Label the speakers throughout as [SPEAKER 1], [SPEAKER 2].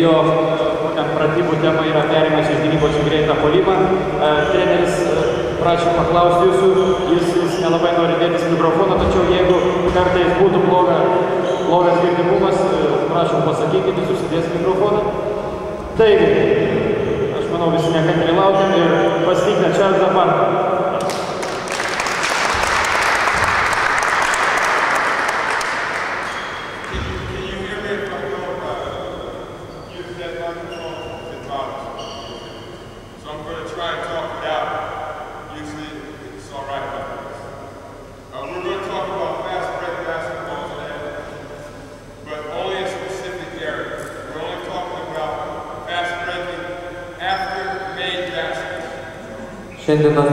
[SPEAKER 1] jo būtent pratybų tema yra perimas iš gynybos į greitą polimą. Treneris prašė paklausti jūsų, jis, jis nelabai nori dėtis mikrofoną, tačiau jeigu kartais būtų bloga, blogas girdimumas, prašom pasakykite, susidės mikrofoną. Taigi, aš manau visi nekantriai laukiam ir pasitikime Čarlzą Barką.
[SPEAKER 2] gente más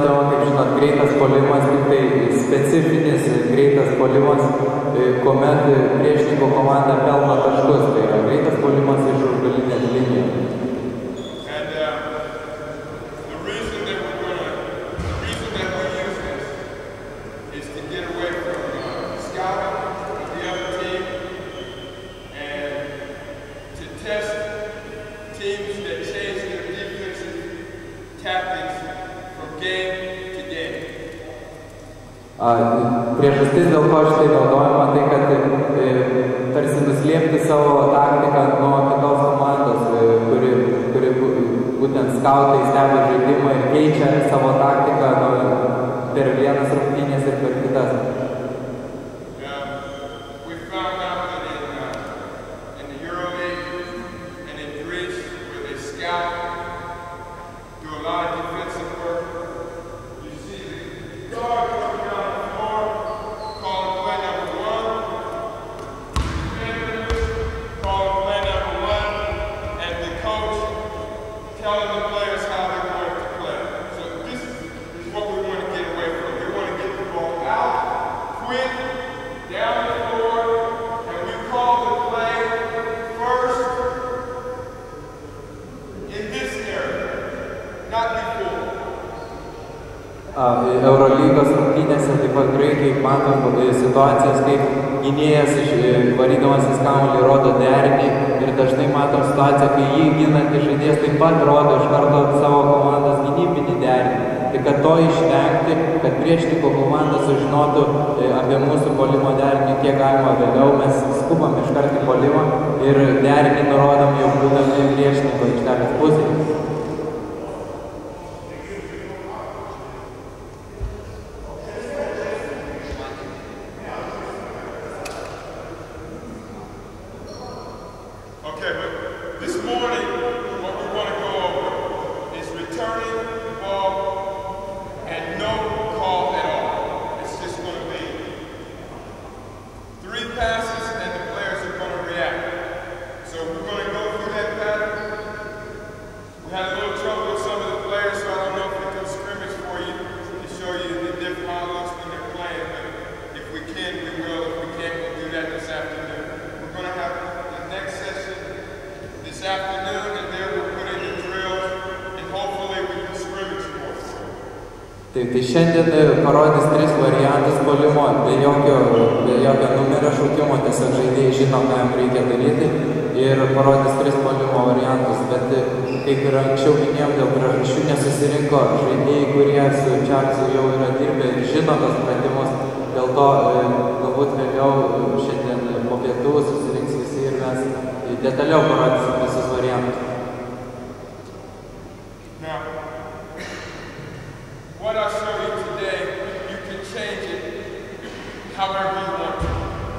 [SPEAKER 2] however you want to.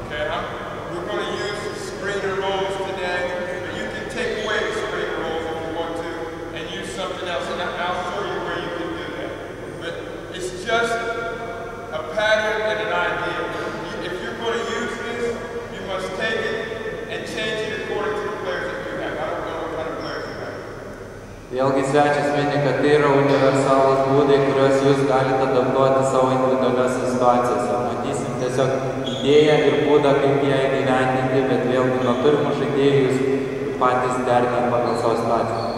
[SPEAKER 2] Okay? We're going to use screener rolls today, but you can take away the screener rolls if you want to and use something else. And I'll show you where you can do that. But it's just a pattern and an idea. If you're going to use this, you must take it and change it according to the players that you have. I don't know what kind of players you have. Vėlgi svečias mini, kad tai yra universalus būdai, kuriuos jūs galite adaptuoti savo individualiuose situacijose. Tiesiog idėją ir būdą, kaip ją įgyvendinti, bet vėlgi nuo turimų žaidėjų jūs patys derinat pagal savo situaciją.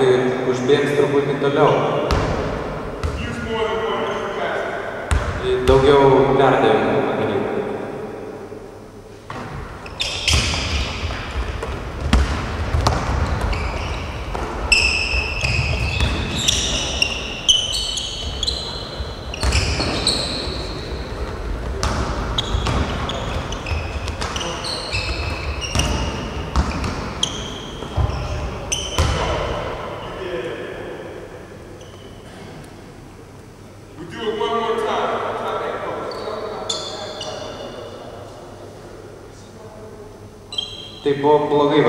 [SPEAKER 2] Tai užbėgs truputį toliau. Daugiau perdavimų
[SPEAKER 3] Бог благив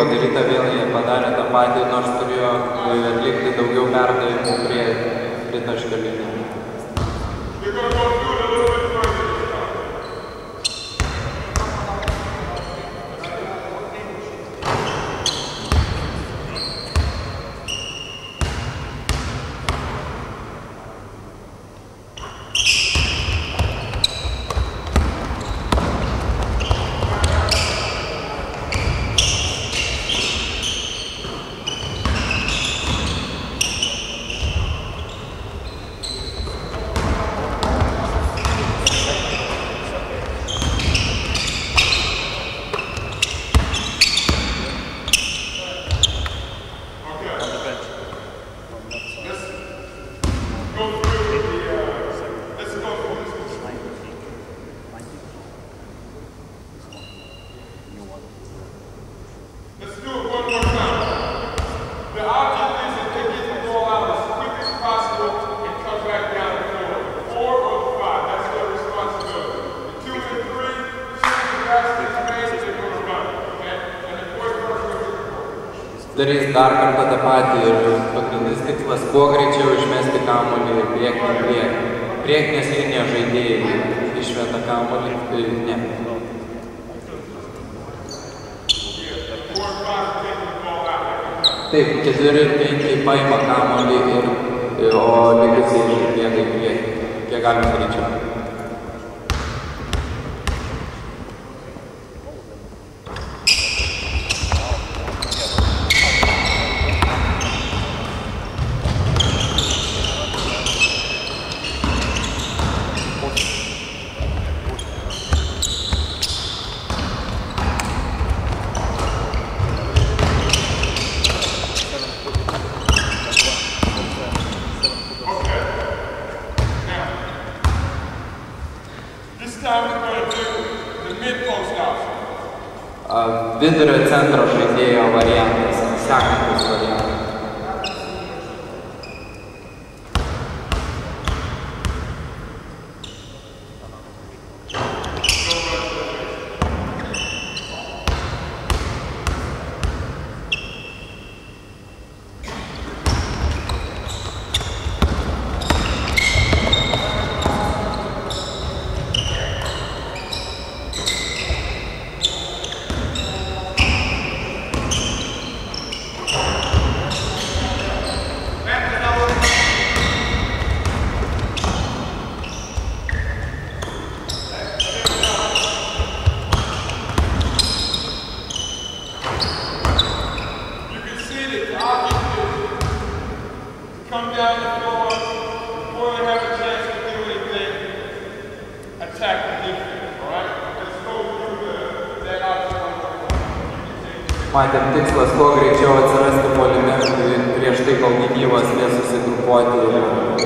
[SPEAKER 2] matėm tikslas kuo greičiau atsirasti polime tai prieš tai, kol gynyvas vėl susigrupuoti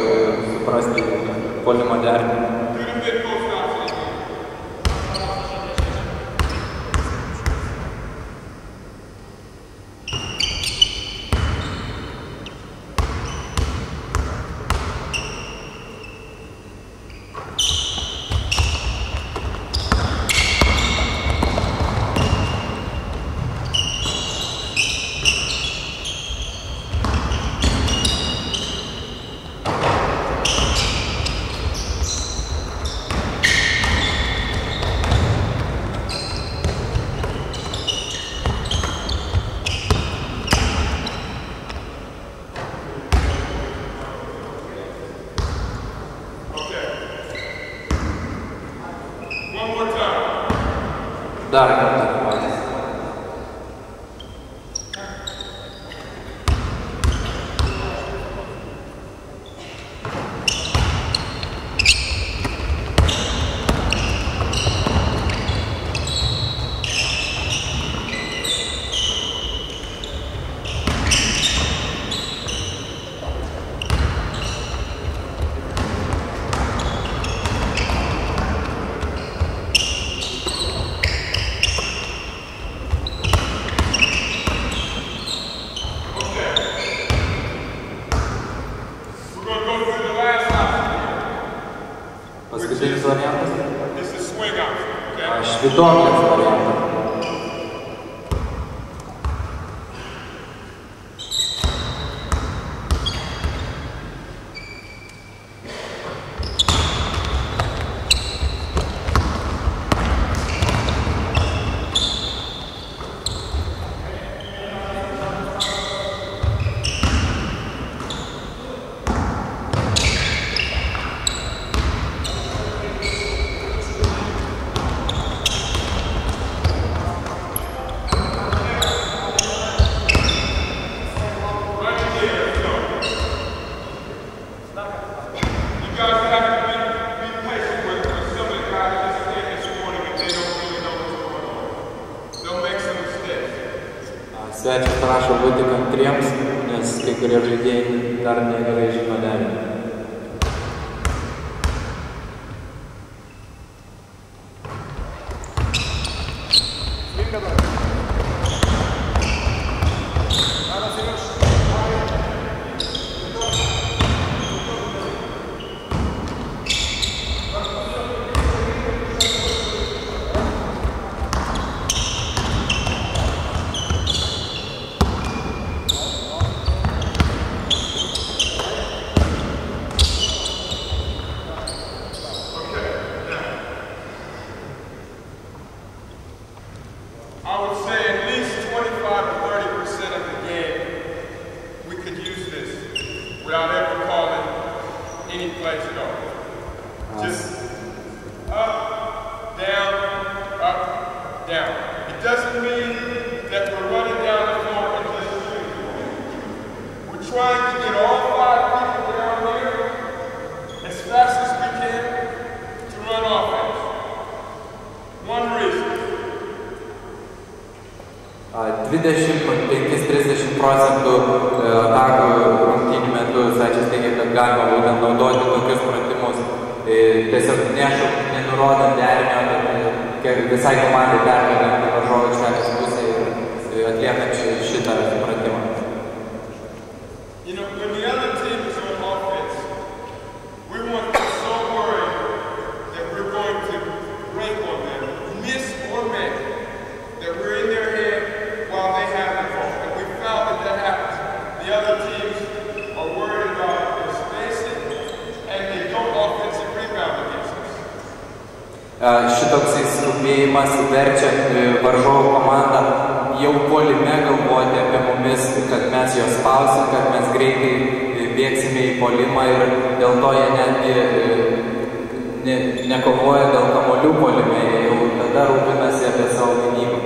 [SPEAKER 2] ir suprasti polimo derinimą. galima būtent naudoti tokius pratimus, e, tiesiog nešu, nenurodant derinio, e, kiek visai komandai perkeliant varžovų aikštelės pralaimėjimas verčia e, varžovų komandą jau polime galvoti apie mumis, kad mes juos spausim, kad mes greitai e, bėgsime į polimą ir dėl to jie netgi e, ne, nekovoja dėl kamolių polime, jie jau tada rūpinasi apie savo gynybą.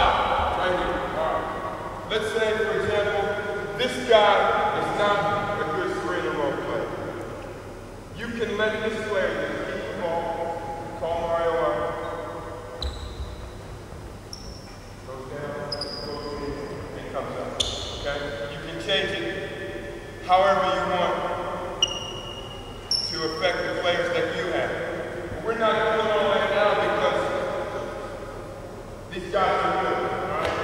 [SPEAKER 3] stop right here. Uh, let's
[SPEAKER 2] say, for example, this guy is not a good screener role player. You can let this player keep the ball, call Mario up, goes down, comes up. Okay? You can change it however you want to affect the players that you have. We're not going on that now these guys are good, all right?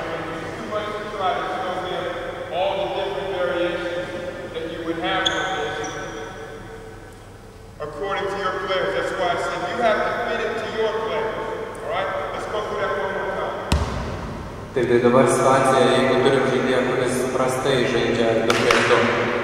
[SPEAKER 2] Too much to try to all the different variations that you would have with this. According to your players, that's why I said you have to fit it to your players, all right? Let's go through that one more time.
[SPEAKER 3] Tai dabar situacija, jeigu turim žaidėją, kuris prastai žaidžia du prieš du.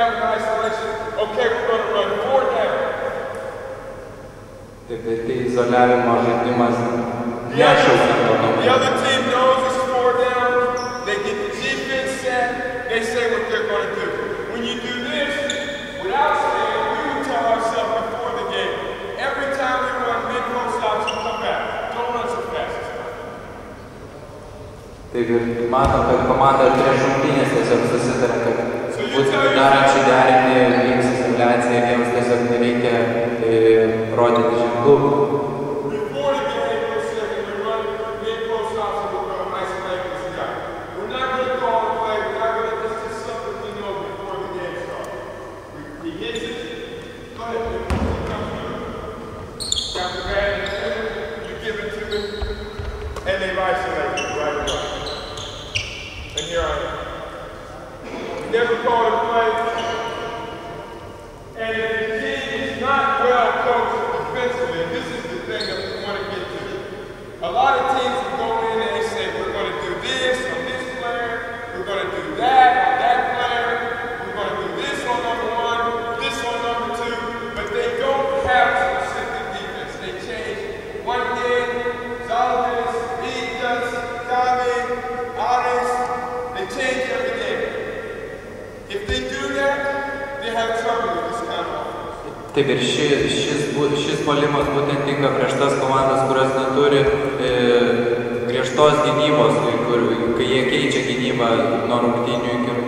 [SPEAKER 3] down in isolation. Okay, we're going to run four down. The other, team knows it's four down. They get the defense set. They say what they're going to do. When you do this, without saying, we would tell ourselves before the game, every time we run mid-row stops, we come back. Don't run so fast.
[SPEAKER 2] būti darančių derinį, vienas simuliacija, vienas tiesiog nereikia e, rodyti ženklų. Taip ir ši, šis, šis polimas būtent tinka prieš tas komandas, kurios neturi e, griežtos gynybos, kur, kai jie keičia gynybą nuo rungtynių iki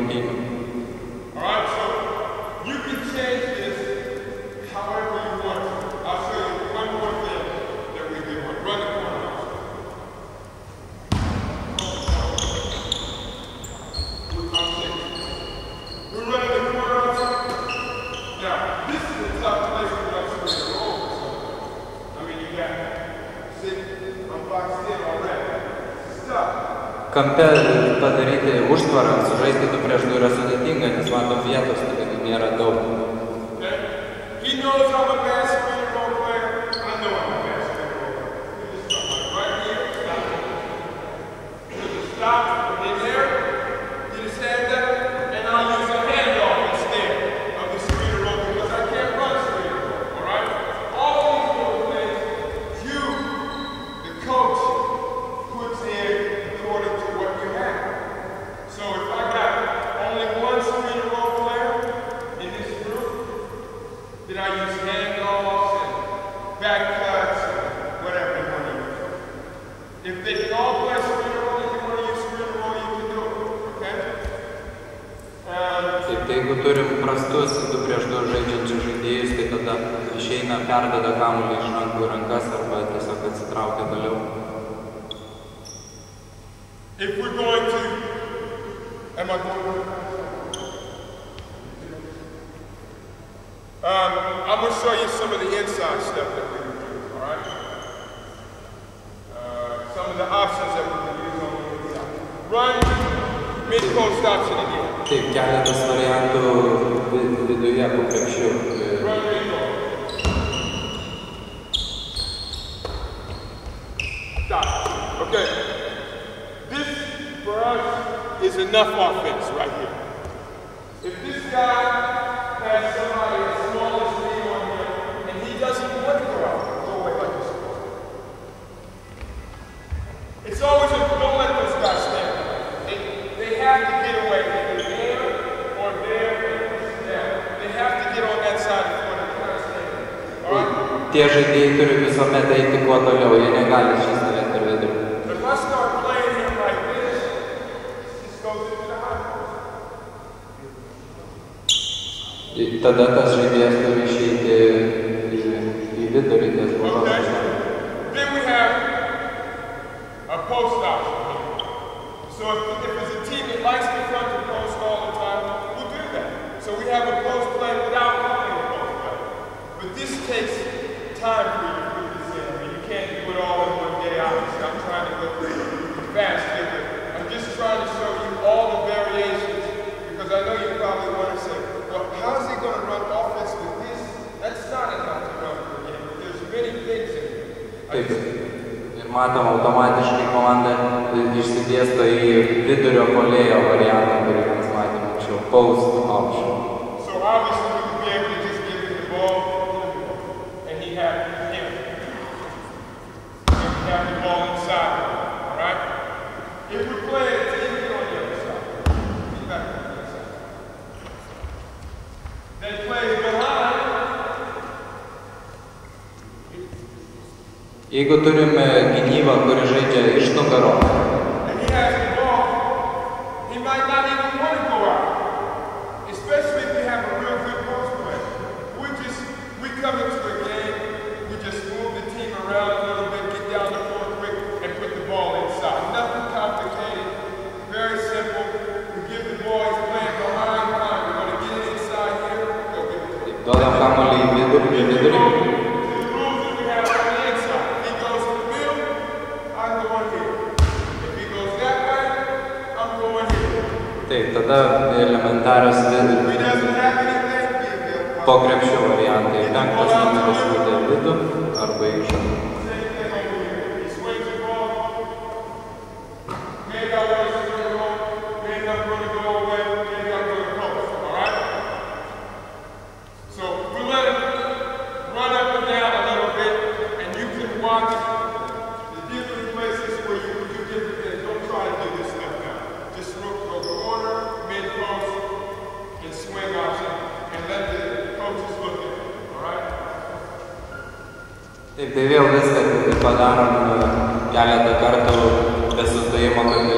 [SPEAKER 2] tada tas žaidėjas turi išeiti į, į
[SPEAKER 3] So if, there's a team that likes to front the post all the time, we'll do that. So we have a post play without calling a post play. But this takes time for you to put you can't do it all in one day, obviously. I'm trying to go fast here, I'm just trying to show you all the variations because I know you probably want to see. going to run offense with this, that's not enough to run for him. There's many things in
[SPEAKER 2] Taip. Ir matom automatiškai komanda išsidėsto į vidurio polėjo variantą, kurį mes matėme anksčiau, post option.
[SPEAKER 3] So obviously we would be able to just give him the ball and he had him. And he had the ball inside, all right? If we play
[SPEAKER 2] Jeigu turime gynybą, kuri žaidžia iš nugaro. tada elementarios pokrepšio variantai. Penktas numeris būtų vidų arba išorė. Tai vėl viską tai padarom e, keletą kartų be sustojimo, kad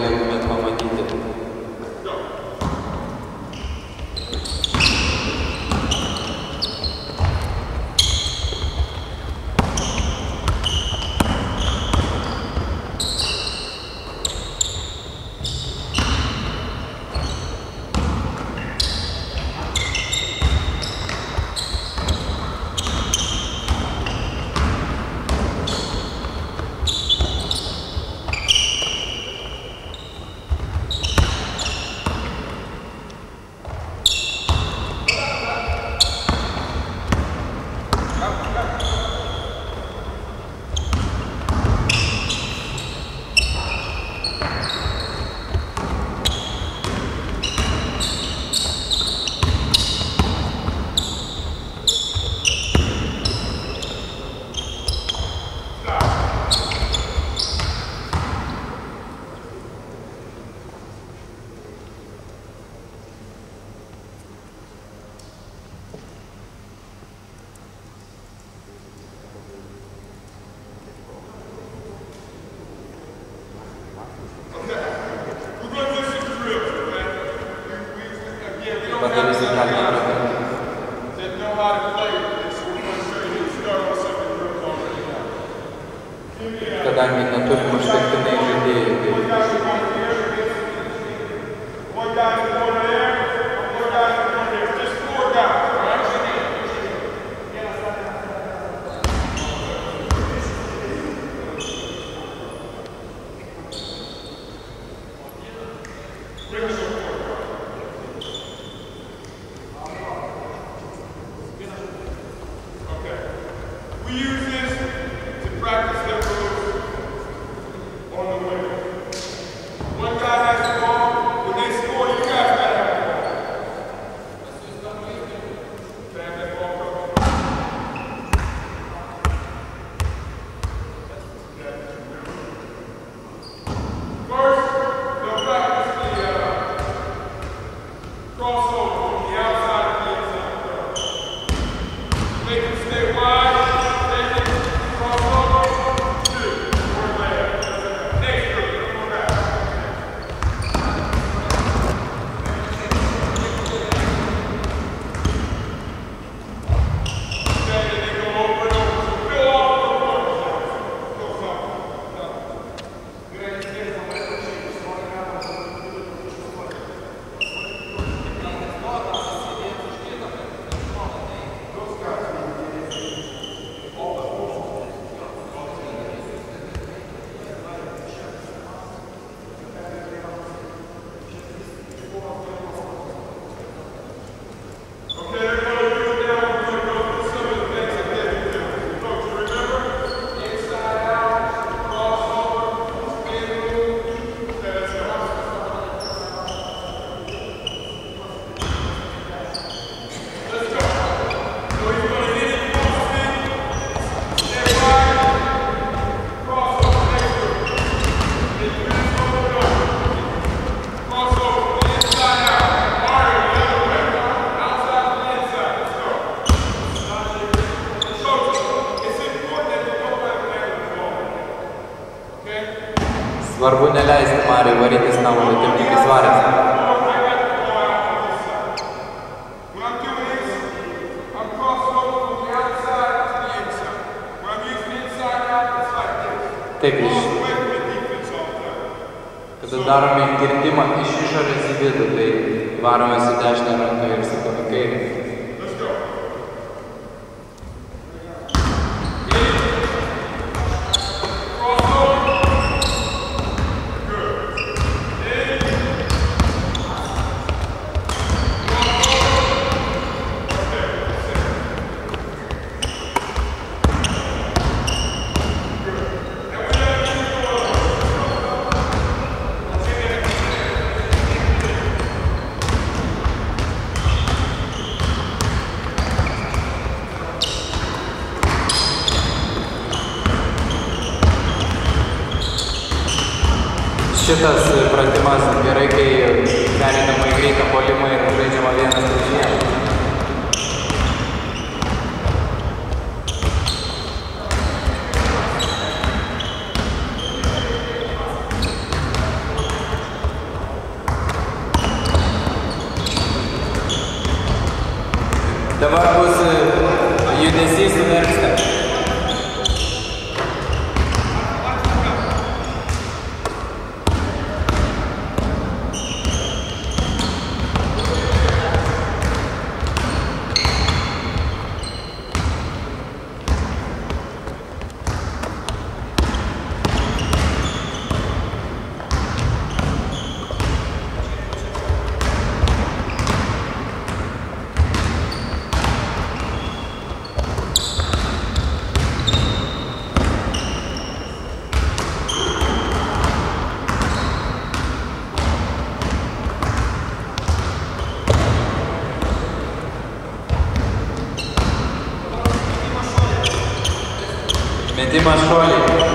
[SPEAKER 3] Demascoli.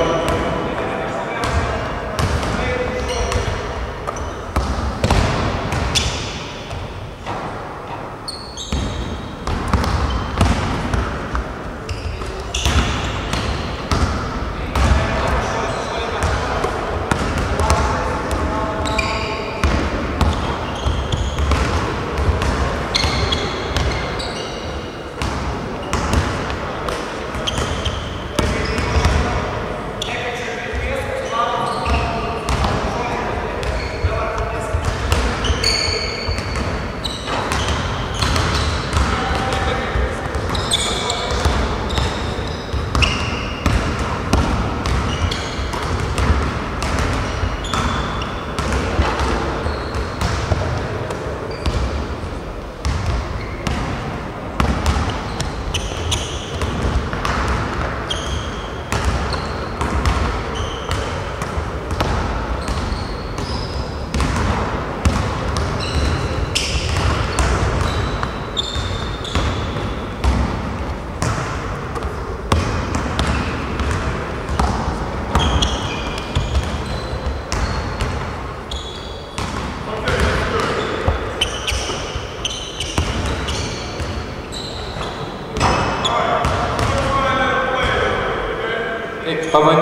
[SPEAKER 3] Pavan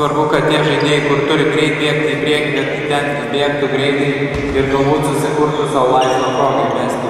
[SPEAKER 2] Svarbu, kad tie žaidėjai, kur turi greit bėgti į priekį, kad ten bėgtų greitai ir galbūt susikurtų savo laisvą progą mesti.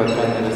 [SPEAKER 3] öğretmenleri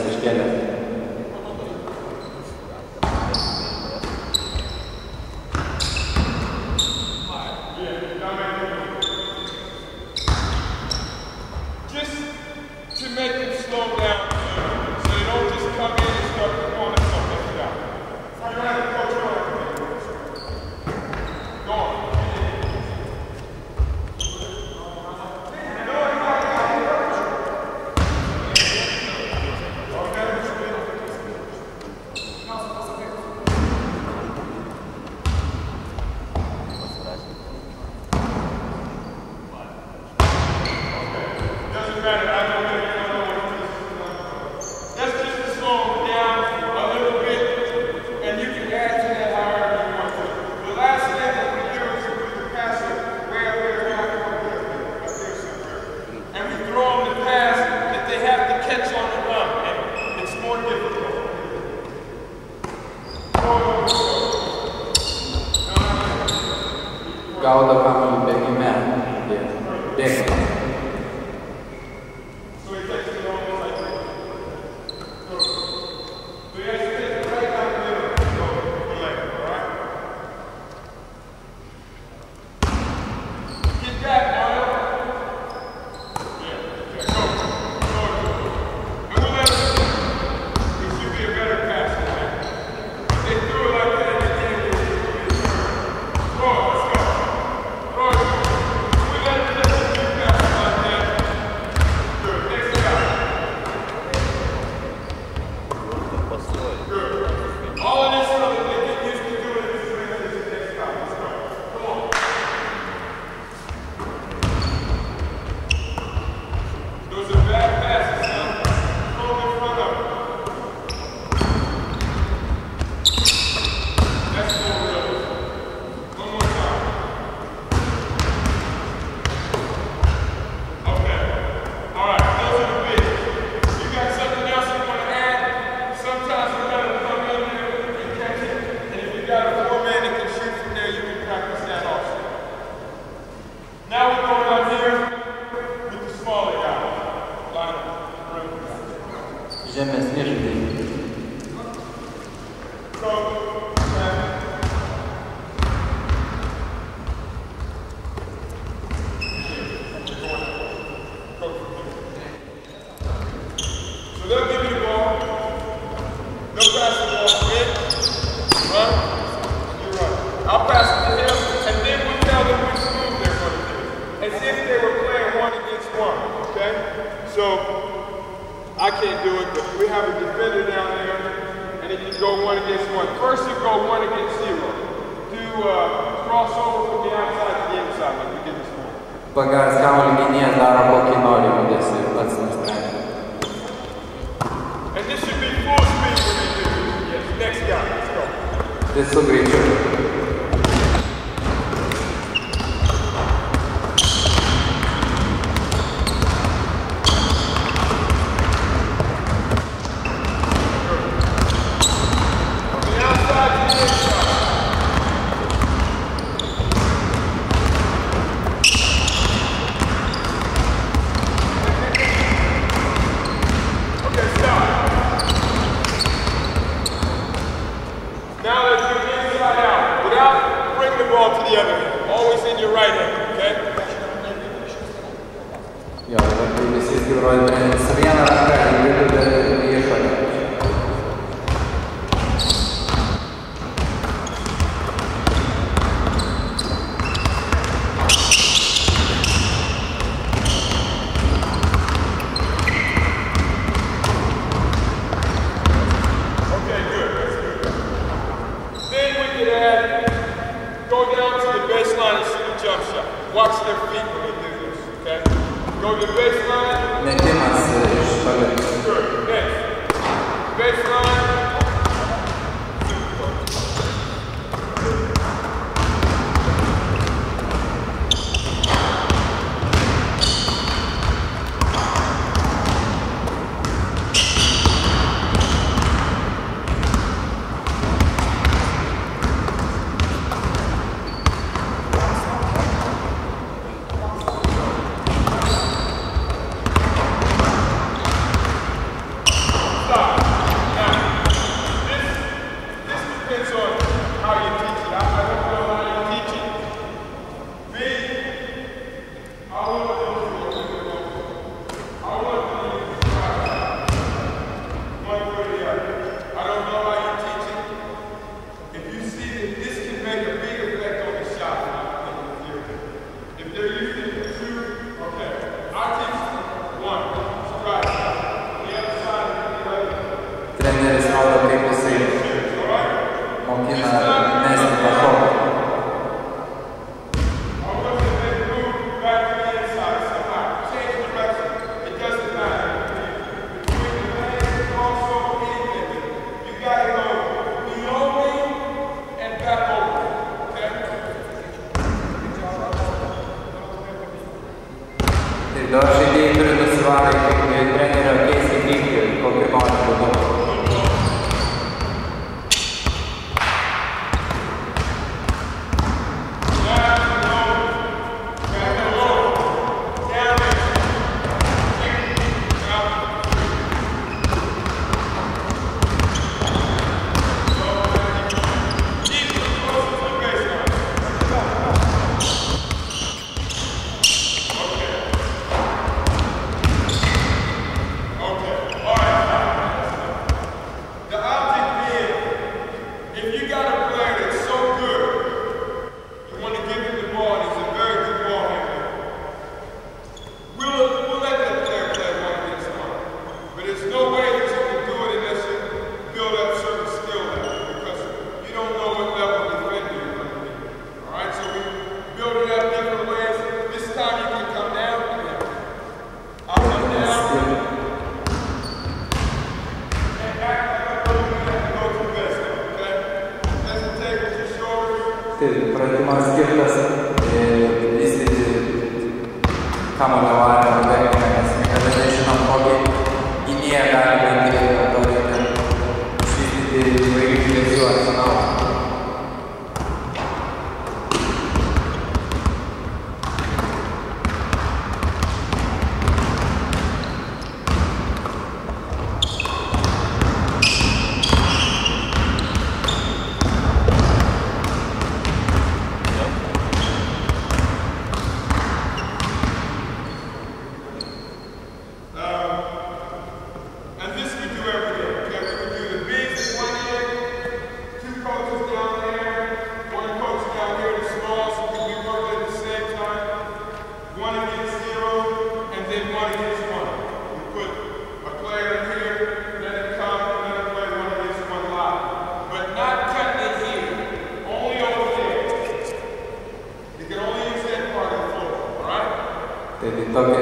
[SPEAKER 2] Taigi tokia,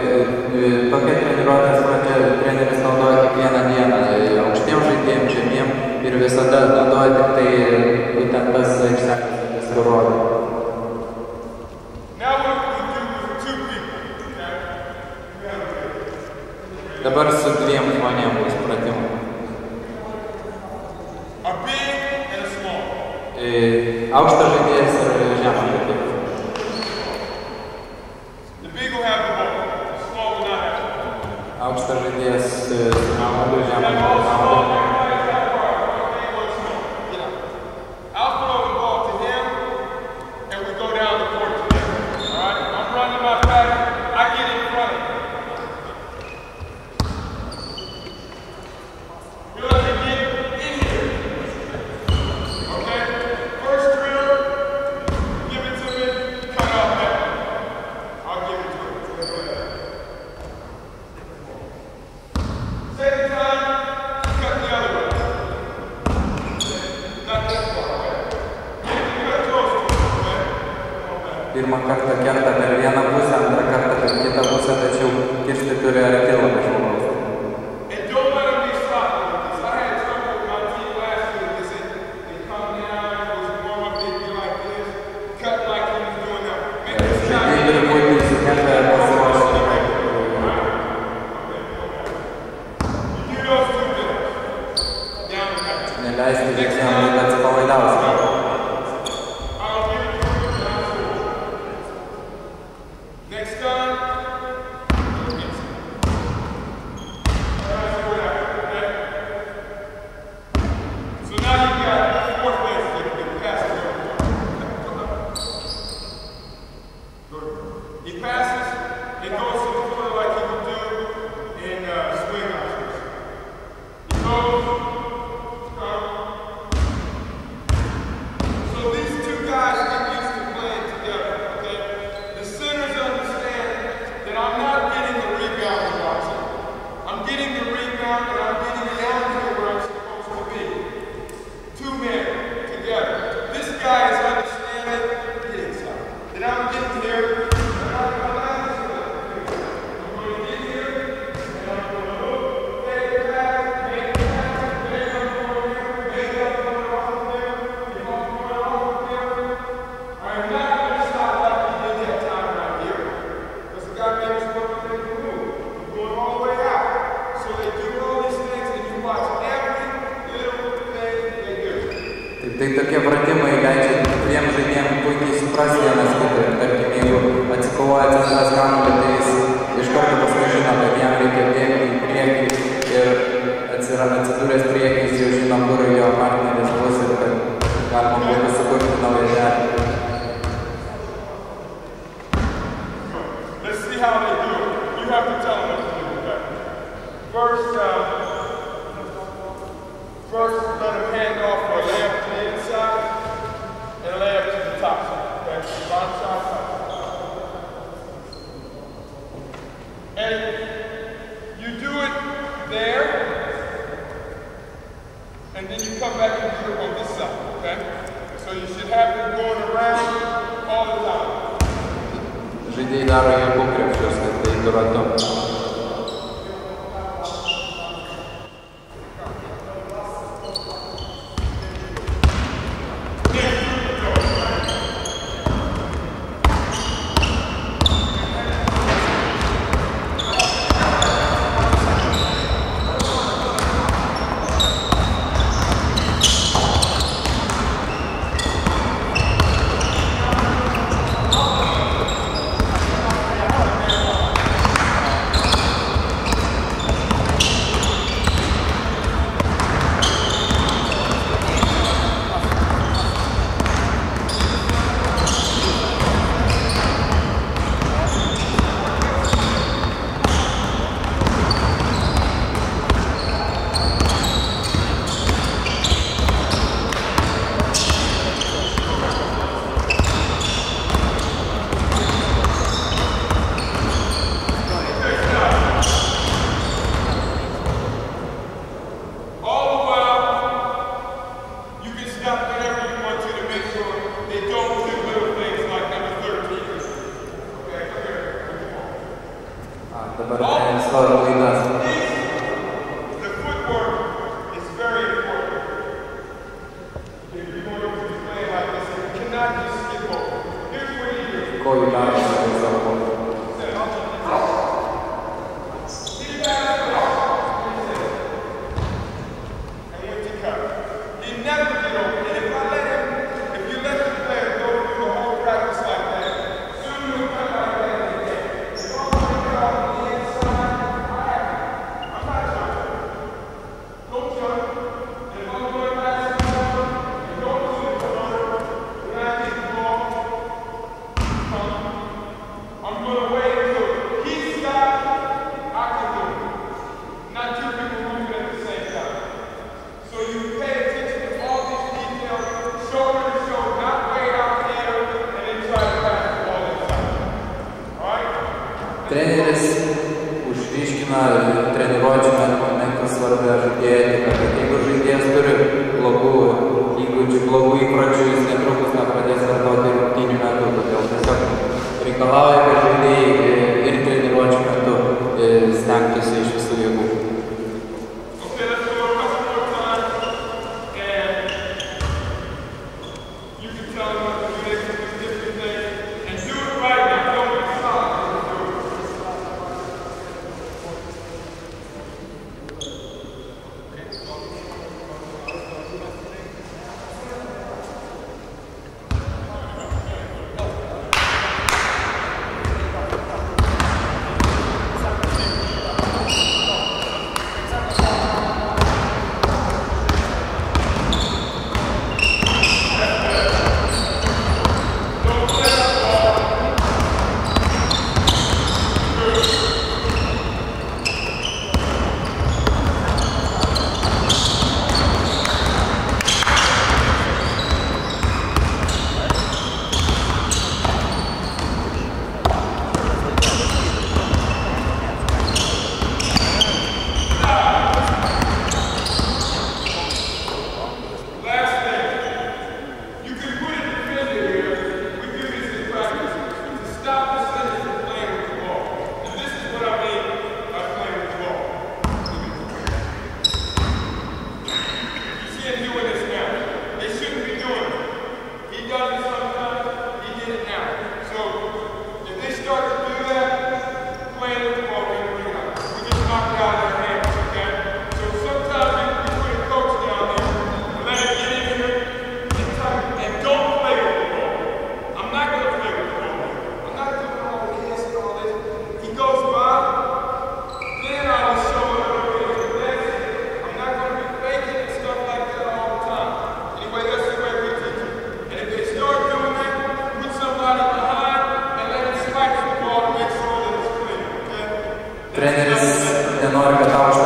[SPEAKER 2] e, tokia treniruotės pradžia treneris naudoja kiekvieną dieną tai aukštiem žaidėjim, žemiem ir visada naudoja tik tai būtent tas išsekęs parodė. Dabar su dviem žmonėm bus pratimų. E, Aukštas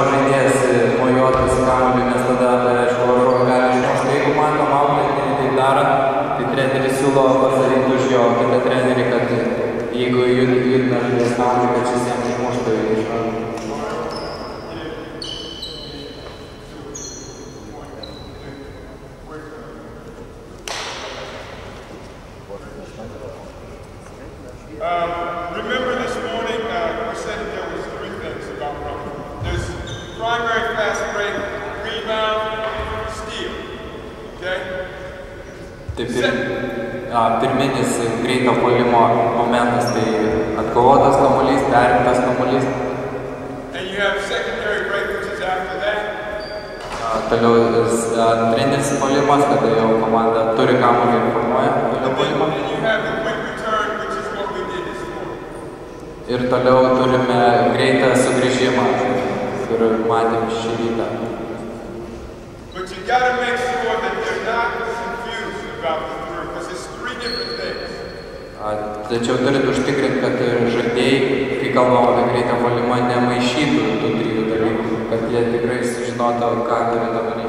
[SPEAKER 3] favorable Toliau turime greitą sugrįžimą, kur matėm šį rytą.
[SPEAKER 2] But you gotta make sure that you're not confused about the three, because it's three different things.
[SPEAKER 3] Tačiau turit užtikrinti, kad žaidėjai, kai kalbam apie greitą valimą, nemaišytų tų trijų dalykų, kad jie tikrai sužinotų, ką
[SPEAKER 2] turite omenyje.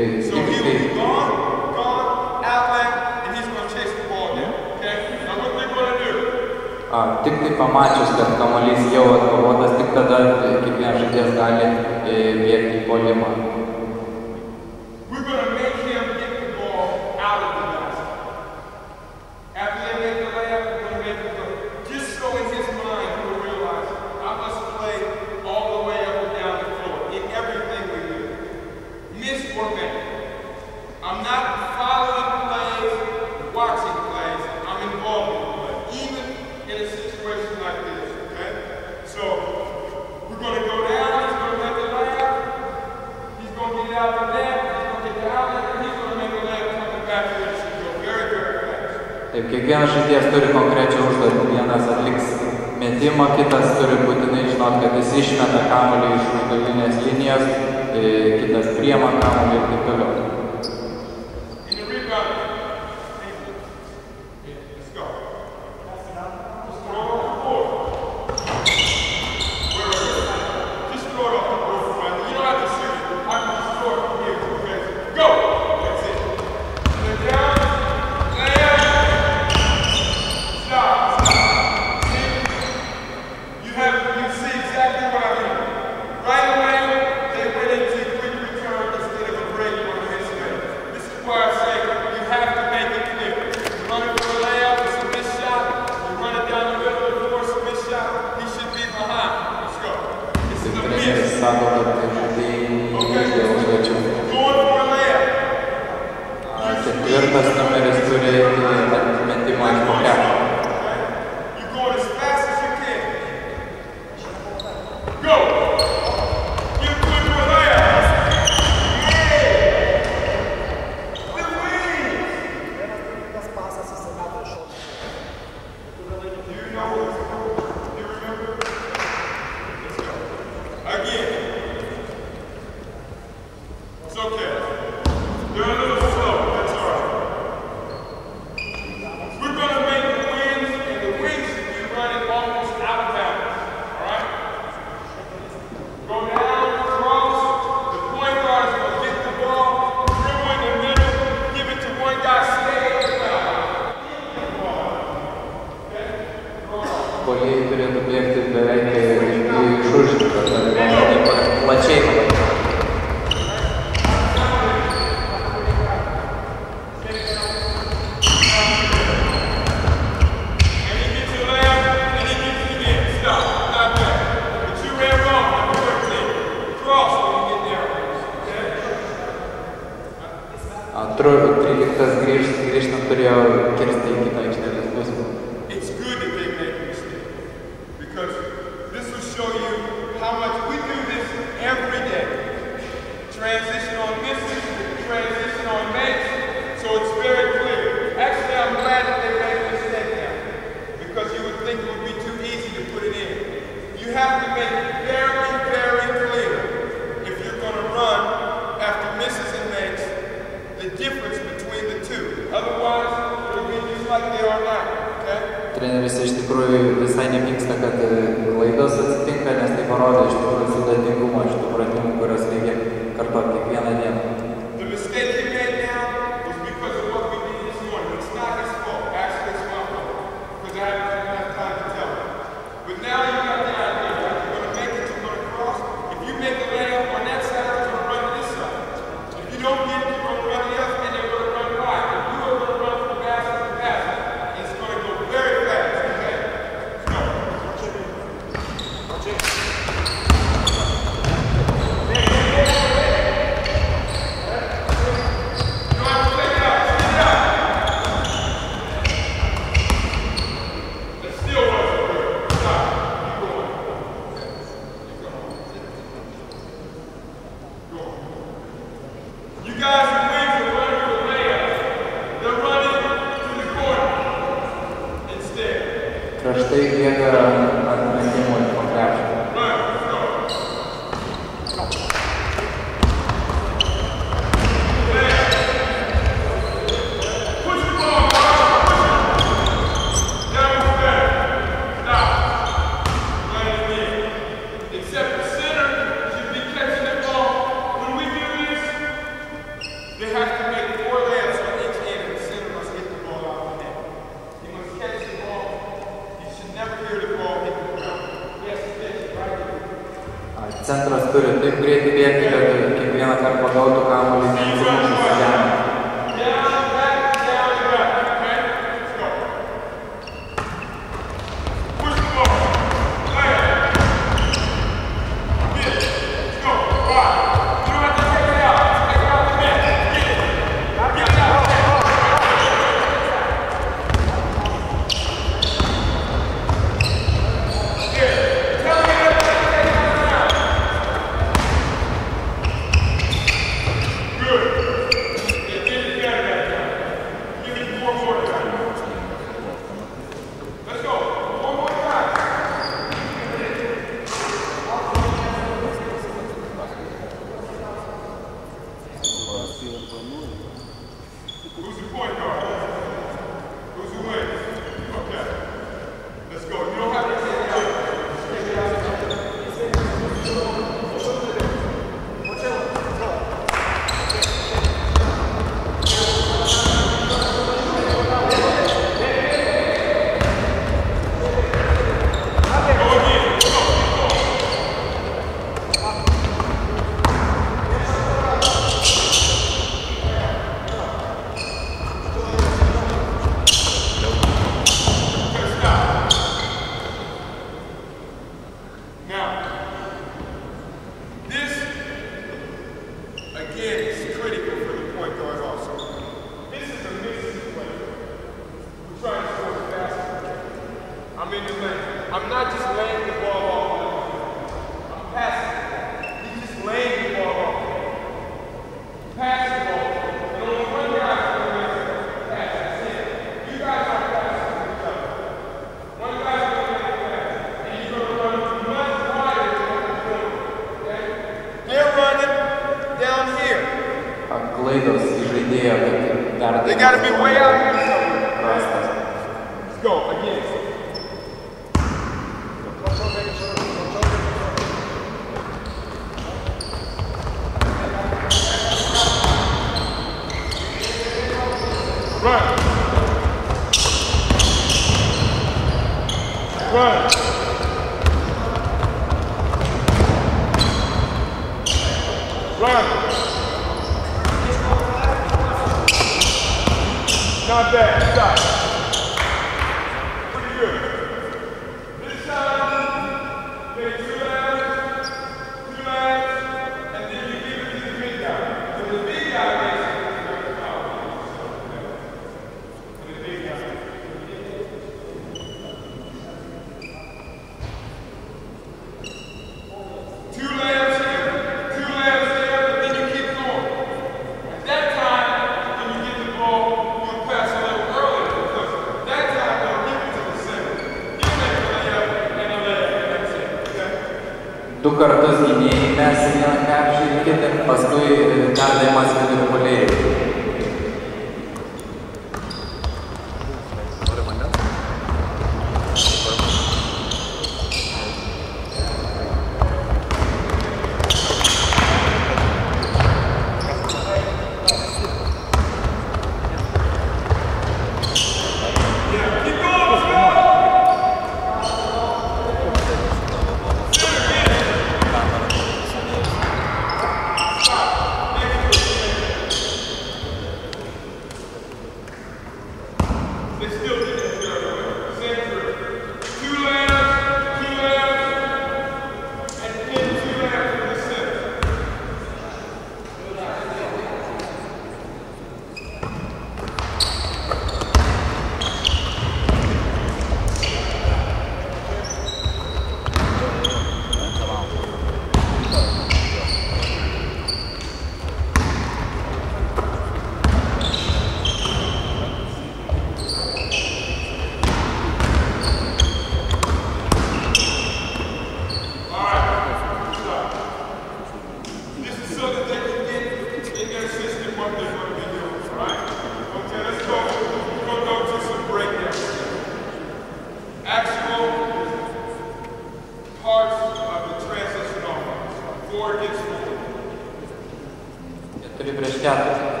[SPEAKER 2] keturi prieš keturis.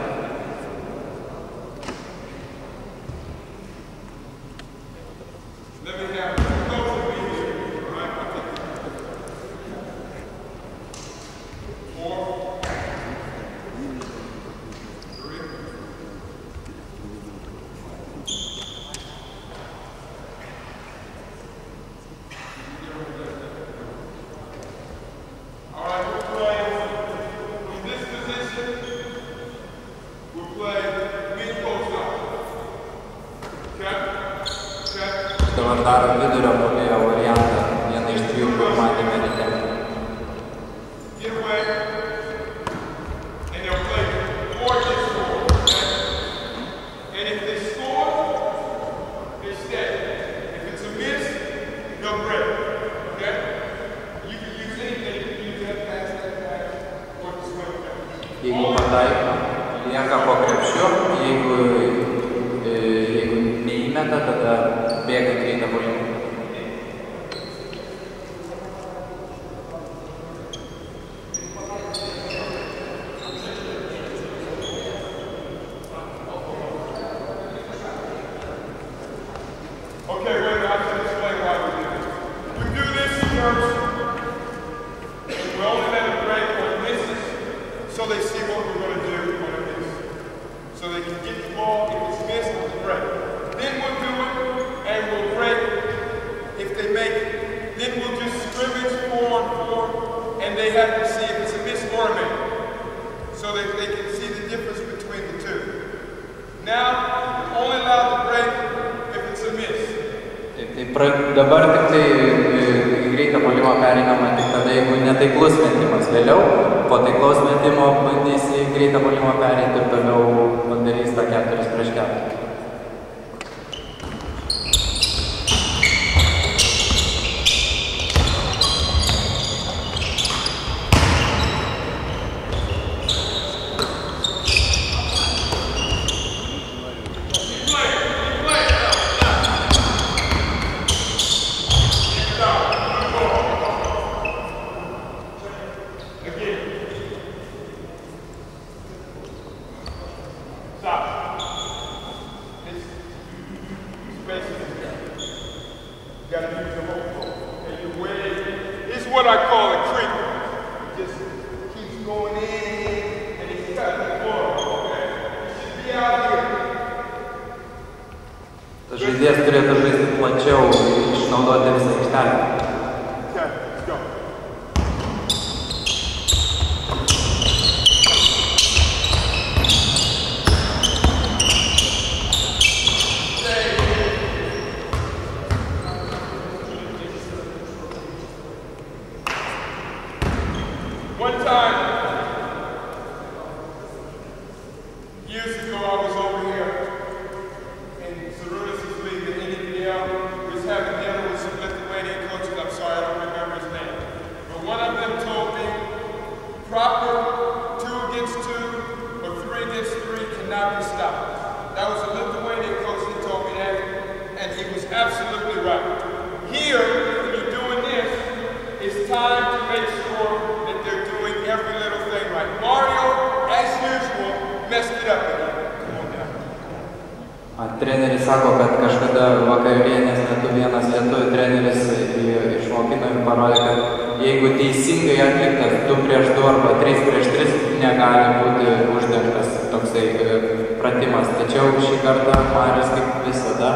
[SPEAKER 3] This
[SPEAKER 2] kaip visada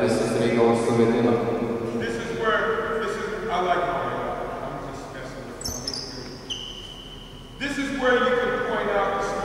[SPEAKER 2] visus reikalus suvedino.
[SPEAKER 3] This is where you can point out the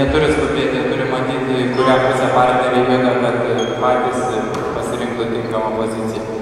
[SPEAKER 2] neturi skubėti, turi matyti, kurią pusę partneriai juda, kad e, patys e, pasirinktų tinkamą poziciją.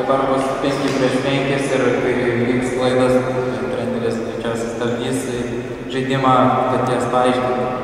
[SPEAKER 2] dabar bus 5 prieš 5 ir kai vyks klaidas, treneris greičiausiai stabdys žaidimą paties paaiškinimą.